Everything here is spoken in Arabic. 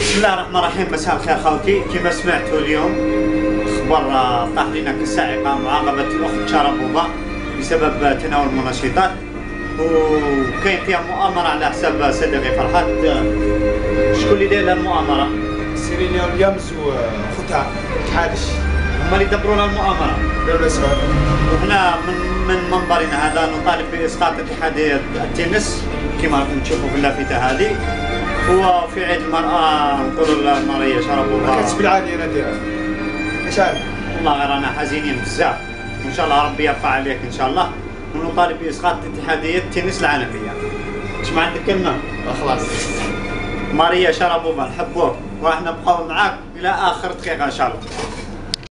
بسم الله الرحمن الرحيم. مساء الخير خوتي. كما سمعتوا اليوم خبر آه، طاح لنا كالصاعقه معاقبة الاخت شربوبه بسبب تناول المنشطات وكاين فيها مؤامرة على حساب صديقي فرحات. آه، شكون اللي داير لها المؤامره؟ سيرينيا ويليامز وخوتها حادش هما اللي دبروا لها المؤامرة. وهنا من من منبرنا هذا نطالب بإسقاط اتحادية التنس كما راكم تشوفوا في اللافته هذه. هو في عيد المرأة نقولوا المريه شربوبه كتب العالية أنا دايرها اش عارف. والله غير رانا حزينين بزاف. وإن شاء الله ربي يرفع عليك إن شاء الله. ونطالب باسقاط اتحاديه التنس العالمية. اش ما عندك كلمة؟ خلاص. ماريا شربوبه نحبوك. وإحنا نبقاو معاك إلى آخر دقيقة إن شاء الله.